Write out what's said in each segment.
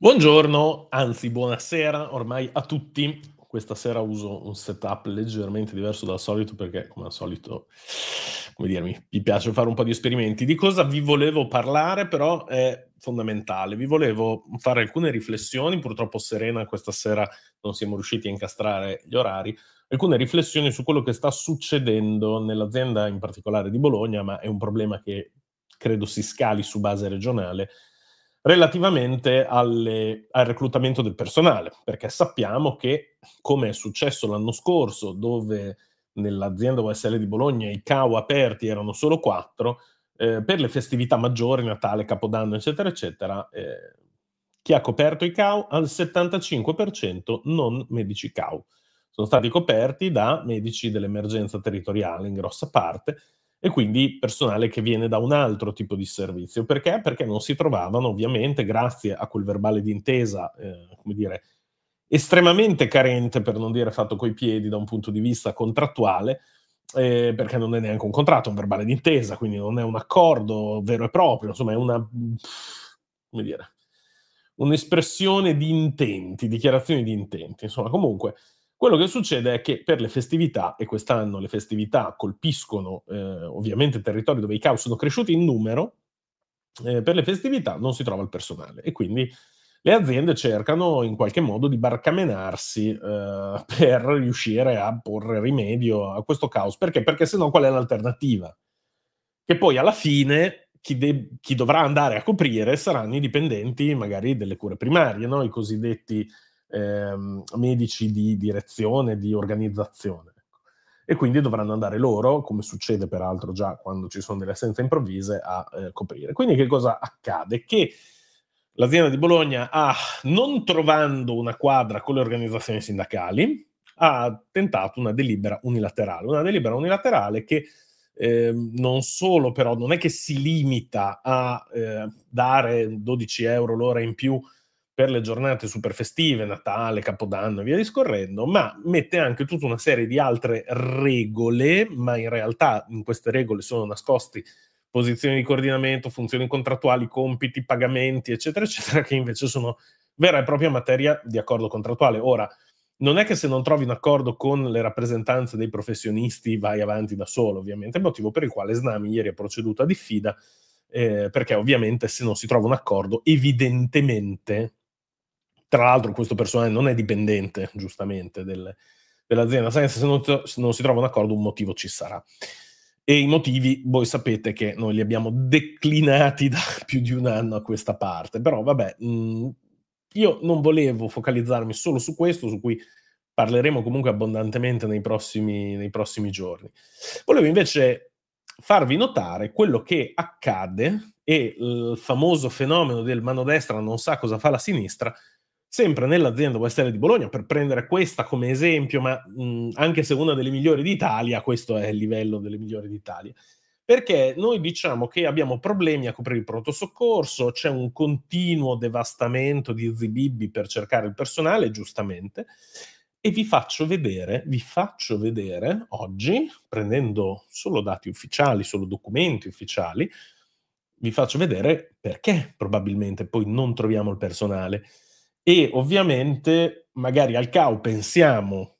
Buongiorno, anzi buonasera ormai a tutti. Questa sera uso un setup leggermente diverso dal solito perché, come al solito, come dire, mi, mi piace fare un po' di esperimenti. Di cosa vi volevo parlare però è fondamentale. Vi volevo fare alcune riflessioni, purtroppo Serena questa sera non siamo riusciti a incastrare gli orari, alcune riflessioni su quello che sta succedendo nell'azienda in particolare di Bologna, ma è un problema che credo si scali su base regionale relativamente alle, al reclutamento del personale, perché sappiamo che, come è successo l'anno scorso, dove nell'azienda OSL di Bologna i CAO aperti erano solo quattro, eh, per le festività maggiori, Natale, Capodanno, eccetera, eccetera, eh, chi ha coperto i CAO al 75% non medici CAO. Sono stati coperti da medici dell'emergenza territoriale in grossa parte, e quindi personale che viene da un altro tipo di servizio. Perché? Perché non si trovavano, ovviamente, grazie a quel verbale d'intesa, eh, come dire, estremamente carente, per non dire fatto coi piedi da un punto di vista contrattuale, eh, perché non è neanche un contratto, è un verbale d'intesa, quindi non è un accordo vero e proprio, insomma è una, come dire, un'espressione di intenti, dichiarazioni di intenti, insomma comunque quello che succede è che per le festività, e quest'anno le festività colpiscono eh, ovviamente territori dove i caos sono cresciuti in numero, eh, per le festività non si trova il personale e quindi le aziende cercano in qualche modo di barcamenarsi eh, per riuscire a porre rimedio a questo caos. Perché? Perché se no qual è l'alternativa? Che poi alla fine chi, de- chi, dovrà andare a coprire saranno i dipendenti magari delle cure primarie, no? i cosiddetti ehm, medici di direzione, di organizzazione. Ecco. E quindi dovranno andare loro, come succede peraltro già quando ci sono delle assenze improvvise, a eh, coprire. Quindi che cosa accade? Che l'azienda di Bologna ha, non trovando una quadra con le organizzazioni sindacali, ha tentato una delibera unilaterale. Una delibera unilaterale che eh, non solo però non è che si limita a eh, dare 12 euro l'ora in più per le giornate super festive, Natale, Capodanno e via discorrendo, ma mette anche tutta una serie di altre regole, ma in realtà in queste regole sono nascosti posizioni di coordinamento, funzioni contrattuali, compiti, pagamenti, eccetera, eccetera, che invece sono vera e propria materia di accordo contrattuale. Ora, non è che se non trovi un accordo con le rappresentanze dei professionisti vai avanti da solo, ovviamente, motivo per il quale Snami ieri ha proceduto a diffida, eh, perché ovviamente se non si trova un accordo, evidentemente tra l'altro questo personale non è dipendente, giustamente, del, dell'azienda, se non, se non si trova un accordo un motivo ci sarà. E i motivi, voi sapete che noi li abbiamo declinati da più di un anno a questa parte, però vabbè, mh, mm, io non volevo focalizzarmi solo su questo, su cui parleremo comunque abbondantemente nei prossimi, nei prossimi giorni. Volevo invece farvi notare quello che accade e il famoso fenomeno del mano destra non sa cosa fa la sinistra sempre nell'azienda USL di Bologna, per prendere questa come esempio, ma mh, anche se una delle migliori d'Italia, questo è il livello delle migliori d'Italia. Perché noi diciamo che abbiamo problemi a coprire il pronto soccorso, c'è un continuo devastamento di zibibbi per cercare il personale, giustamente, e vi faccio vedere, vi faccio vedere oggi, prendendo solo dati ufficiali, solo documenti ufficiali, vi faccio vedere perché probabilmente poi non troviamo il personale e ovviamente magari al CAU pensiamo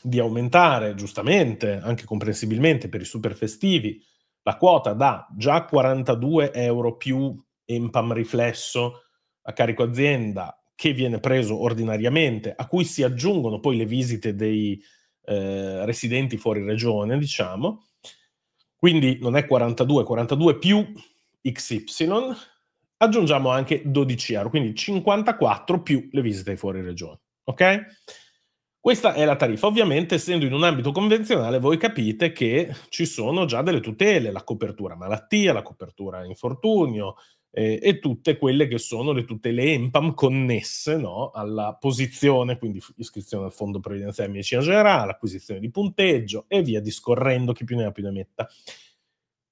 di aumentare giustamente, anche comprensibilmente per i super festivi, la quota da già 42 euro più EMPAM riflesso a carico azienda che viene preso ordinariamente, a cui si aggiungono poi le visite dei eh, residenti fuori regione, diciamo. Quindi non è 42, 42 più XY, aggiungiamo anche 12 euro, quindi 54 più le visite fuori regione. Ok? Questa è la tariffa. Ovviamente, essendo in un ambito convenzionale, voi capite che ci sono già delle tutele, la copertura malattia, la copertura infortunio eh, e tutte quelle che sono le tutele EMPAM connesse no, alla posizione, quindi iscrizione al fondo previdenziale di medicina generale, acquisizione di punteggio e via discorrendo, chi più ne ha più ne metta.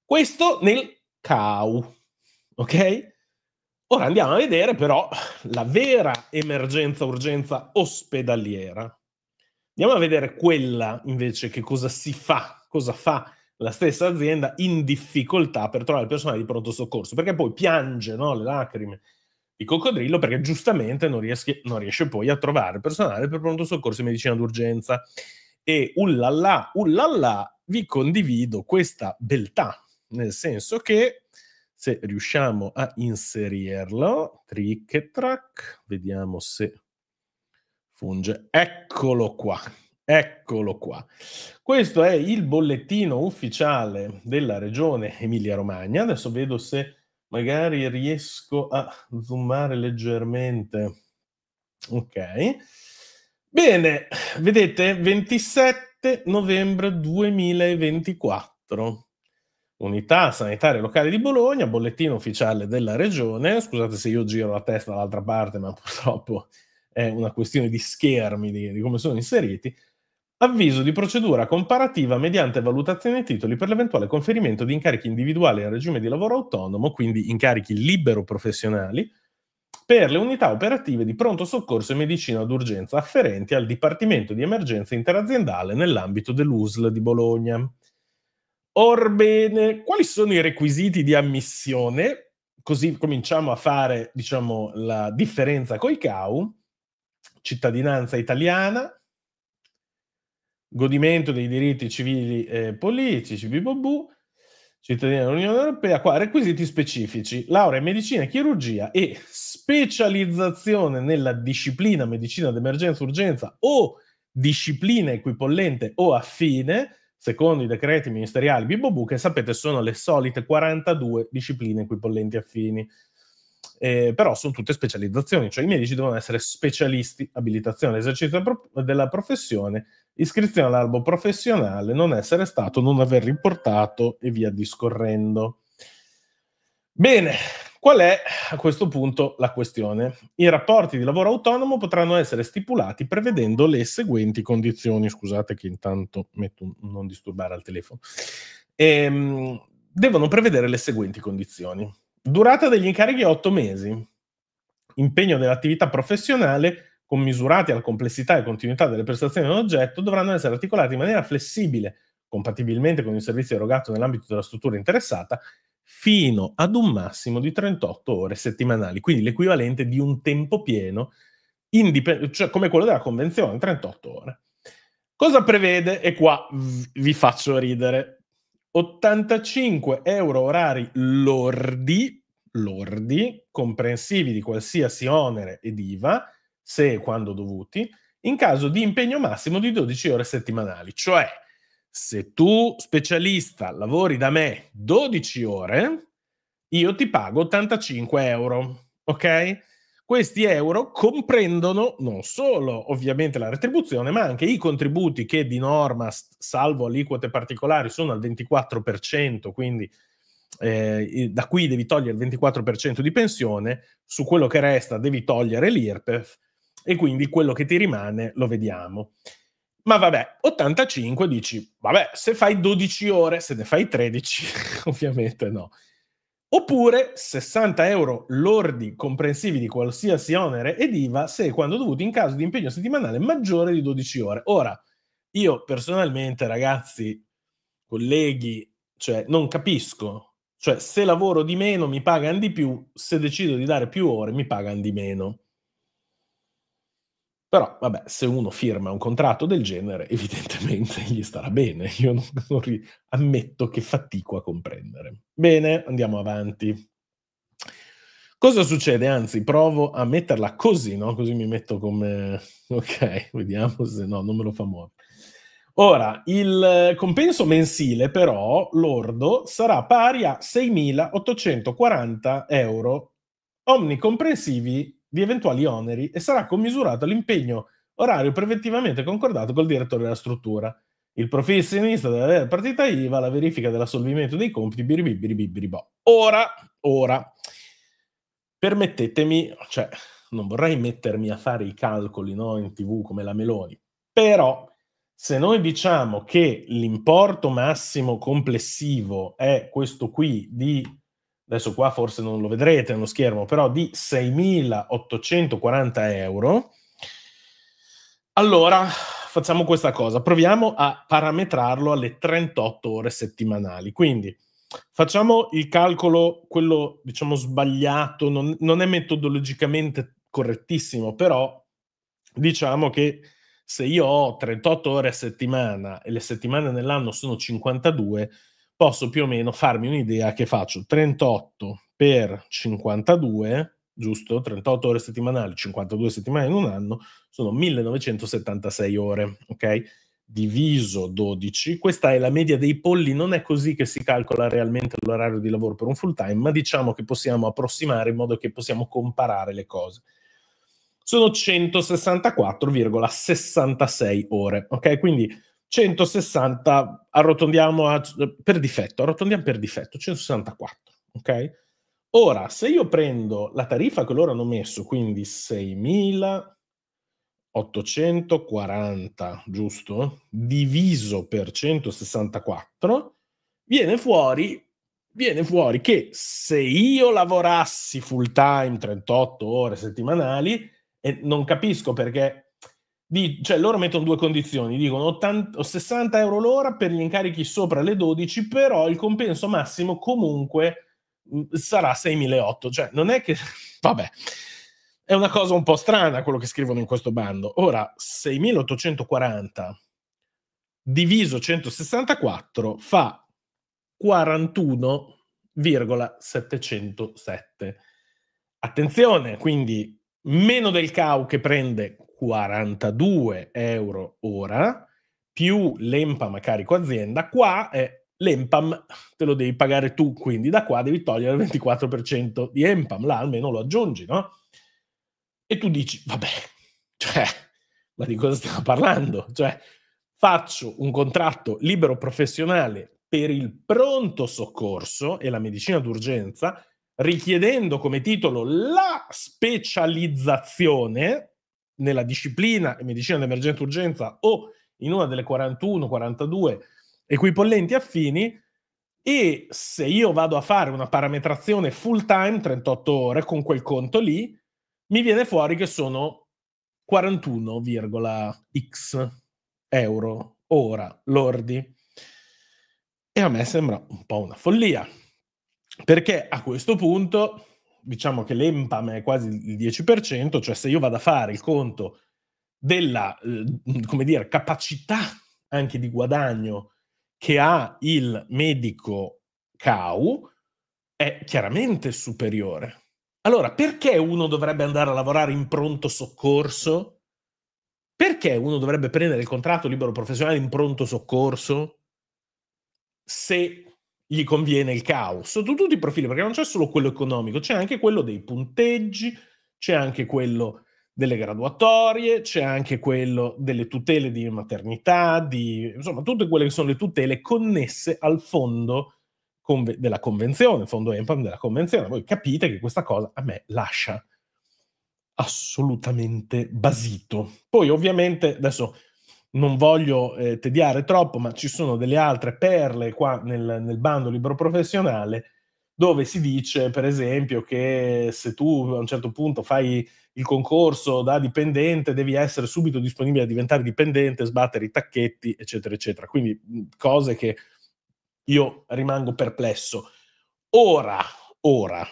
Questo nel CAU, ok? Ora andiamo a vedere però la vera emergenza urgenza ospedaliera. Andiamo a vedere quella invece che cosa si fa, cosa fa la stessa azienda in difficoltà per trovare il personale di pronto soccorso, perché poi piange no, le lacrime di coccodrillo perché giustamente non riesce, non riesce poi a trovare personale per pronto soccorso e medicina d'urgenza. E ullalla, ullalla, vi condivido questa beltà, nel senso che se riusciamo a inserirlo, trick e track, vediamo se funge. Eccolo qua, eccolo qua. Questo è il bollettino ufficiale della regione Emilia-Romagna. Adesso vedo se magari riesco a zoomare leggermente. Ok. Bene, vedete, 27 novembre 2024. Unità sanitaria locale di Bologna, bollettino ufficiale della regione. Scusate se io giro la testa dall'altra parte, ma purtroppo è una questione di schermi, di, di come sono inseriti. Avviso di procedura comparativa mediante valutazione dei titoli per l'eventuale conferimento di incarichi individuali al regime di lavoro autonomo, quindi incarichi libero professionali, per le unità operative di pronto soccorso e medicina d'urgenza afferenti al Dipartimento di Emergenza Interaziendale nell'ambito dell'USL di Bologna. Orbene, quali sono i requisiti di ammissione? Così cominciamo a fare, diciamo, la differenza coi CAU. Cittadinanza italiana, godimento dei diritti civili e politici, BBB, cittadini dell'Unione Europea, qua requisiti specifici, laurea in medicina e chirurgia e specializzazione nella disciplina medicina d'emergenza urgenza o disciplina equipollente o affine, secondo i decreti ministeriali BBB, che sapete sono le solite 42 discipline equipollenti affini. Eh, però sono tutte specializzazioni, cioè i medici devono essere specialisti, abilitazione all'esercizio della professione iscrizione all'albo professionale, non essere stato, non aver riportato e via discorrendo. Bene, qual è a questo punto la questione? I rapporti di lavoro autonomo potranno essere stipulati prevedendo le seguenti condizioni. Scusate che intanto metto un non disturbare al telefono. Ehm, devono prevedere le seguenti condizioni. Durata degli incarichi 8 mesi. Impegno dell'attività professionale commisurati alla complessità e continuità delle prestazioni in oggetto, dovranno essere articolati in maniera flessibile, compatibilmente con il servizio erogato nell'ambito della struttura interessata, fino ad un massimo di 38 ore settimanali, quindi l'equivalente di un tempo pieno, indipend- cioè come quello della convenzione, 38 ore. Cosa prevede? E qua vi faccio ridere. 85 euro orari lordi, lordi, comprensivi di qualsiasi onere ed IVA, se e quando dovuti, in caso di impegno massimo di 12 ore settimanali. Cioè, se tu specialista lavori da me 12 ore, io ti pago 85 euro, ok? Questi euro comprendono non solo ovviamente la retribuzione, ma anche i contributi che di norma, salvo aliquote particolari, sono al 24%, quindi eh, da qui devi togliere il 24% di pensione, su quello che resta devi togliere l'IRPEF e quindi quello che ti rimane lo vediamo. Ma vabbè, 85 dici, vabbè, se fai 12 ore, se ne fai 13, ovviamente no. Oppure 60 euro lordi comprensivi di qualsiasi onere ed IVA se quando dovuti in caso di impegno settimanale maggiore di 12 ore. Ora, io personalmente, ragazzi, colleghi, cioè non capisco. Cioè, se lavoro di meno mi pagano di più, se decido di dare più ore mi pagano di meno. Però, vabbè, se uno firma un contratto del genere, evidentemente gli starà bene. Io non, non ri- ammetto che fatico a comprendere. Bene, andiamo avanti. Cosa succede? Anzi, provo a metterla così, no? Così mi metto come... Ok, vediamo se no, non me lo fa muovere. Ora, il compenso mensile però, lordo, sarà pari a 6.840 euro omnicomprensivi di eventuali oneri e sarà commisurato all'impegno orario preventivamente concordato col direttore della struttura. Il professionista avere partita IVA, la verifica dell'assolvimento dei compiti, biribibiribiribò. Ora, ora, permettetemi, cioè, non vorrei mettermi a fare i calcoli no, in tv come la Meloni, però se noi diciamo che l'importo massimo complessivo è questo qui di adesso qua forse non lo vedrete nello schermo, però di 6.840 euro, allora facciamo questa cosa, proviamo a parametrarlo alle 38 ore settimanali. Quindi facciamo il calcolo, quello diciamo sbagliato, non, non è metodologicamente correttissimo, però diciamo che se io ho 38 ore a settimana e le settimane nell'anno sono 52, posso più o meno farmi un'idea che faccio 38 per 52, giusto? 38 ore settimanali, 52 settimane in un anno, sono 1976 ore, ok? Diviso 12, questa è la media dei polli, non è così che si calcola realmente l'orario di lavoro per un full time, ma diciamo che possiamo approssimare in modo che possiamo comparare le cose sono 164,66 ore. Ok, quindi 160 arrotondiamo a, per difetto, arrotondiamo per difetto, 164. Ok? Ora, se io prendo la tariffa che loro hanno messo, quindi 6.840, giusto? Diviso per 164, viene fuori, viene fuori che se io lavorassi full time 38 ore settimanali, e non capisco perché di, cioè loro mettono due condizioni, dicono 80, 60 euro l'ora per gli incarichi sopra le 12, però il compenso massimo comunque mh, sarà 6.800, cioè non è che, vabbè, è una cosa un po' strana quello che scrivono in questo bando. Ora, 6.840 diviso 164 fa 41,707. Attenzione, quindi meno del CAU che prende 42 euro ora, più l'EMPAM a carico azienda, qua è l'EMPAM te lo devi pagare tu, quindi da qua devi togliere il 24% di EMPAM, là almeno lo aggiungi, no? E tu dici, vabbè, cioè, ma di cosa stiamo parlando? Cioè, faccio un contratto libero professionale per il pronto soccorso e la medicina d'urgenza richiedendo come titolo la specializzazione nella disciplina medicina d'emergenza urgenza o in una delle 41, 42 equipollenti affini e se io vado a fare una parametrazione full time 38 ore con quel conto lì mi viene fuori che sono 41,x euro ora lordi. E a me sembra un po' una follia perché a questo punto diciamo che l'EMPAM è quasi il 10%, cioè se io vado a fare il conto della eh, dire, capacità anche di guadagno che ha il medico CAU, è chiaramente superiore. Allora, perché uno dovrebbe andare a lavorare in pronto soccorso? Perché uno dovrebbe prendere il contratto libero professionale in pronto soccorso se gli conviene il caos sotto tutti i profili, perché non c'è solo quello economico, c'è anche quello dei punteggi, c'è anche quello delle graduatorie, c'è anche quello delle tutele di maternità, di, insomma, tutte quelle che sono le tutele connesse al fondo conve- della convenzione, fondo EMPAM della convenzione. Voi capite che questa cosa a me lascia assolutamente basito. Poi ovviamente adesso non voglio eh, tediare troppo, ma ci sono delle altre perle qua nel, nel bando libero professionale dove si dice, per esempio, che se tu a un certo punto fai il concorso da dipendente, devi essere subito disponibile a diventare dipendente, sbattere i tacchetti, eccetera, eccetera. Quindi cose che io rimango perplesso. Ora, ora,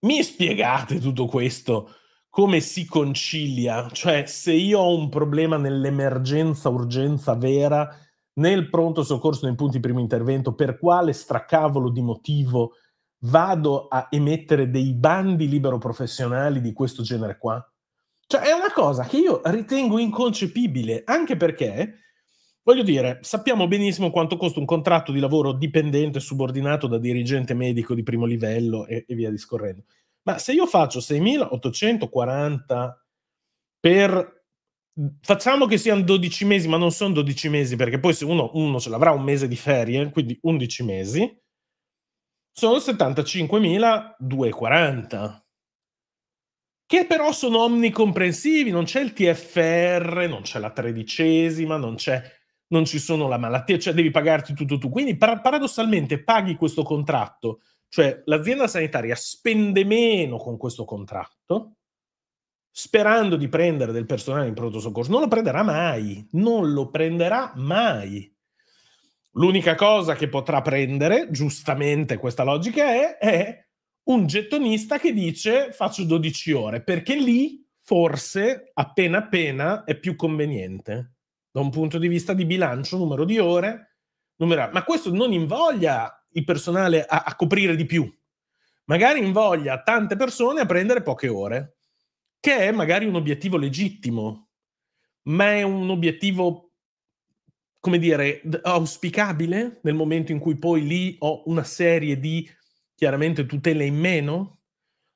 mi spiegate tutto questo? Come si concilia? Cioè, se io ho un problema nell'emergenza, urgenza vera, nel pronto soccorso nei punti primo intervento, per quale stracavolo di motivo vado a emettere dei bandi libero professionali di questo genere qua? Cioè, è una cosa che io ritengo inconcepibile, anche perché, voglio dire, sappiamo benissimo quanto costa un contratto di lavoro dipendente subordinato da dirigente medico di primo livello e, e via discorrendo. Ma se io faccio 6.840 per... Facciamo che siano 12 mesi, ma non sono 12 mesi, perché poi se uno, uno ce l'avrà un mese di ferie, quindi 11 mesi, sono 75.240 che però sono omnicomprensivi, non c'è il TFR, non c'è la tredicesima, non, c'è, non ci sono la malattia, cioè devi pagarti tutto tu. Quindi par- paradossalmente paghi questo contratto cioè l'azienda sanitaria spende meno con questo contratto sperando di prendere del personale in pronto soccorso. Non lo prenderà mai, non lo prenderà mai. L'unica cosa che potrà prendere, giustamente questa logica è, è un gettonista che dice faccio 12 ore, perché lì forse appena appena è più conveniente da un punto di vista di bilancio, numero di ore, numero... ma questo non invoglia il personale a, a coprire di più, magari invoglia tante persone a prendere poche ore, che è magari un obiettivo legittimo, ma è un obiettivo, come dire, auspicabile nel momento in cui poi lì ho una serie di, chiaramente, tutele in meno?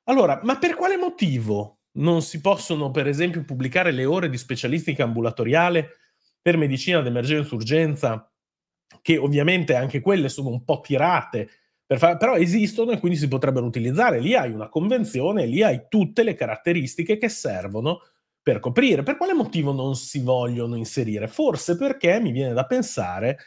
Allora, ma per quale motivo non si possono, per esempio, pubblicare le ore di specialistica ambulatoriale per medicina d'emergenza-urgenza, che ovviamente anche quelle sono un po' tirate, far, però esistono e quindi si potrebbero utilizzare. Lì hai una convenzione, lì hai tutte le caratteristiche che servono per coprire. Per quale motivo non si vogliono inserire? Forse perché mi viene da pensare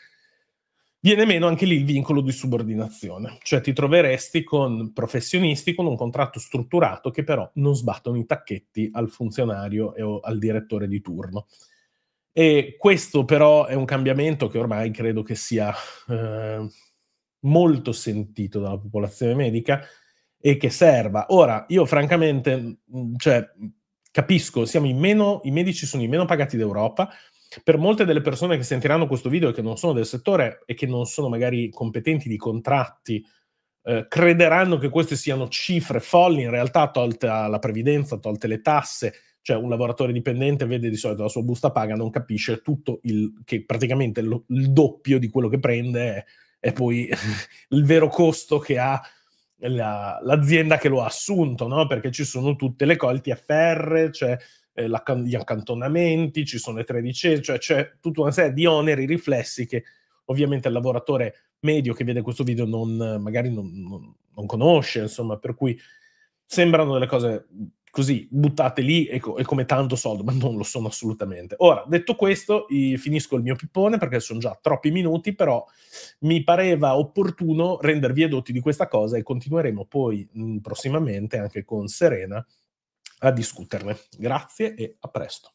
viene meno anche lì il vincolo di subordinazione, cioè ti troveresti con professionisti con un contratto strutturato che però non sbattono i tacchetti al funzionario o al direttore di turno. E questo però è un cambiamento che ormai credo che sia eh, molto sentito dalla popolazione medica e che serva. Ora, io francamente, cioè, capisco, meno, i medici sono i meno pagati d'Europa, per molte delle persone che sentiranno questo video e che non sono del settore e che non sono magari competenti di contratti, eh, crederanno che queste siano cifre folli, in realtà tolta la previdenza, tolte le tasse, cioè un lavoratore dipendente vede di solito la sua busta paga, non capisce tutto il, che praticamente lo, il doppio di quello che prende è, è poi il vero costo che ha la, l'azienda che lo ha assunto, no? perché ci sono tutte le colti FR, cioè eh, gli accantonamenti, ci sono le tredicesime, cioè c'è tutta una serie di oneri riflessi che ovviamente il lavoratore medio che vede questo video non, magari non, non, non conosce, insomma, per cui sembrano delle cose così buttate lì e, co- e, come tanto soldo, ma non lo sono assolutamente. Ora, detto questo, finisco il mio pippone perché sono già troppi minuti, però mi pareva opportuno rendervi edotti di questa cosa e continueremo poi mh, prossimamente anche con Serena a discuterne. Grazie e a presto.